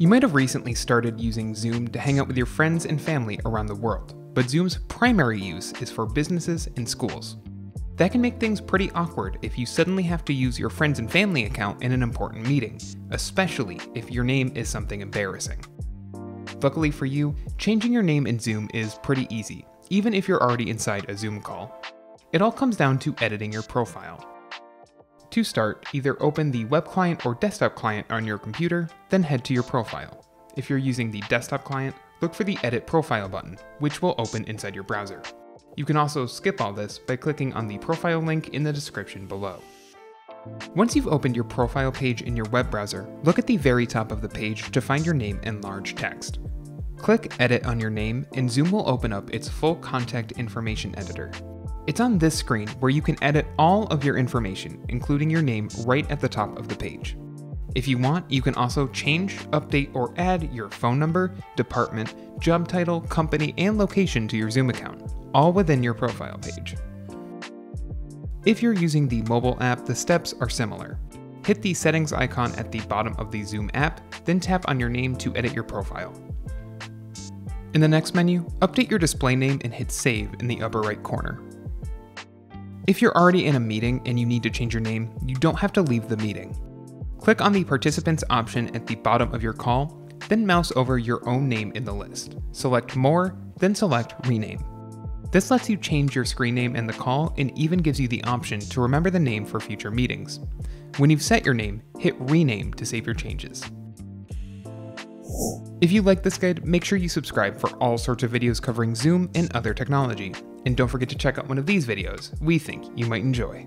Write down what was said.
You might have recently started using Zoom to hang out with your friends and family around the world, but Zoom's primary use is for businesses and schools. That can make things pretty awkward if you suddenly have to use your friends and family account in an important meeting, especially if your name is something embarrassing. Luckily for you, changing your name in Zoom is pretty easy, even if you're already inside a Zoom call. It all comes down to editing your profile. To start, either open the web client or desktop client on your computer, then head to your profile. If you're using the desktop client, look for the Edit Profile button, which will open inside your browser. You can also skip all this by clicking on the profile link in the description below. Once you've opened your profile page in your web browser, look at the very top of the page to find your name in large text. Click Edit on your name, and Zoom will open up its full contact information editor. It's on this screen where you can edit all of your information, including your name, right at the top of the page. If you want, you can also change, update, or add your phone number, department, job title, company, and location to your Zoom account, all within your profile page. If you're using the mobile app, the steps are similar. Hit the settings icon at the bottom of the Zoom app, then tap on your name to edit your profile. In the next menu, update your display name and hit Save in the upper right corner. If you're already in a meeting and you need to change your name, you don't have to leave the meeting. Click on the Participants option at the bottom of your call, then mouse over your own name in the list. Select More, then select Rename. This lets you change your screen name in the call and even gives you the option to remember the name for future meetings. When you've set your name, hit Rename to save your changes. If you like this guide, make sure you subscribe for all sorts of videos covering Zoom and other technology. And don't forget to check out one of these videos we think you might enjoy.